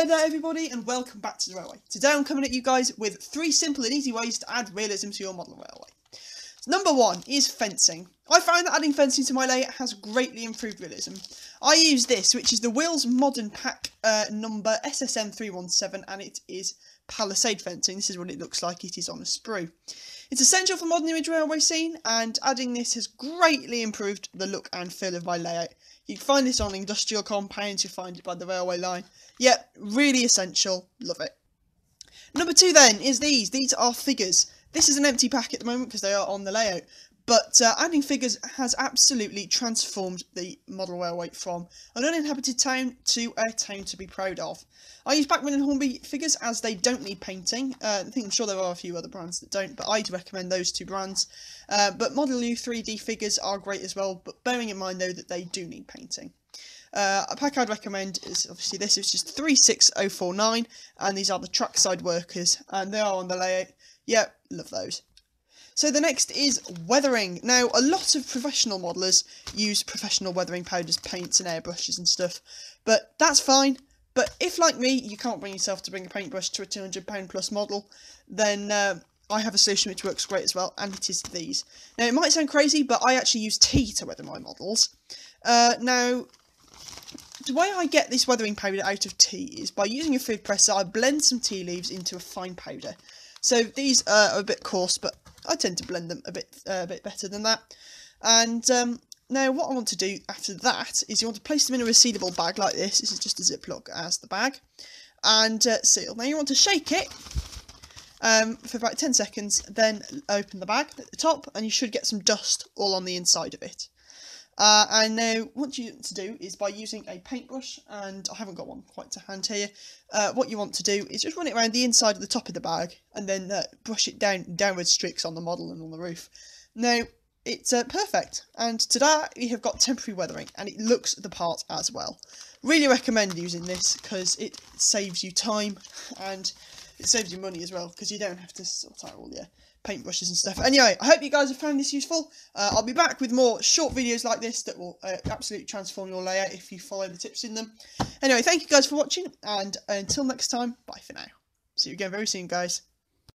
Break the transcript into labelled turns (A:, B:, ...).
A: Hello there everybody and welcome back to the Railway. Today I'm coming at you guys with three simple and easy ways to add realism to your model railway. Number one is fencing. I find that adding fencing to my layout has greatly improved realism. I use this, which is the Wills Modern Pack uh, number SSM317 and it is palisade fencing. This is what it looks like, it is on a sprue. It's essential for modern image railway scene and adding this has greatly improved the look and feel of my layout. You can find this on industrial compounds, you find it by the railway line. Yep, really essential, love it. Number two then is these. These are figures. This is an empty pack at the moment because they are on the layout. But uh, adding figures has absolutely transformed the model railway from an uninhabited town to a town to be proud of. I use Bachmann and Hornby figures as they don't need painting. Uh, I think I'm sure there are a few other brands that don't, but I'd recommend those two brands. Uh, but Model U 3D figures are great as well, but bearing in mind though that they do need painting. Uh, a pack I'd recommend is obviously this, is just 36049, and these are the trackside workers, and they are on the layout. Yep, love those. So the next is weathering. Now, a lot of professional modelers use professional weathering powders, paints and airbrushes and stuff, but that's fine. But if, like me, you can't bring yourself to bring a paintbrush to a £200 plus model, then uh, I have a solution which works great as well, and it is these. Now, it might sound crazy, but I actually use tea to weather my models. Uh, now, the way I get this weathering powder out of tea is by using a food presser, I blend some tea leaves into a fine powder. So these are a bit coarse, but I tend to blend them a bit uh, a bit better than that. And um, now what I want to do after that is you want to place them in a resealable bag like this. This is just a Ziploc as the bag. And uh, seal. Now you want to shake it um, for about 10 seconds, then open the bag at the top and you should get some dust all on the inside of it. Uh, and now what you want to do is by using a paintbrush, and I haven't got one quite to hand here, uh, what you want to do is just run it around the inside of the top of the bag and then uh, brush it down downward streaks on the model and on the roof. Now, it's uh, perfect, and today we have got temporary weathering, and it looks the part as well. Really recommend using this because it saves you time and it saves you money as well because you don't have to sort out all your paintbrushes and stuff. Anyway, I hope you guys have found this useful. Uh, I'll be back with more short videos like this that will uh, absolutely transform your layout if you follow the tips in them. Anyway, thank you guys for watching, and until next time, bye for now. See you again very soon, guys.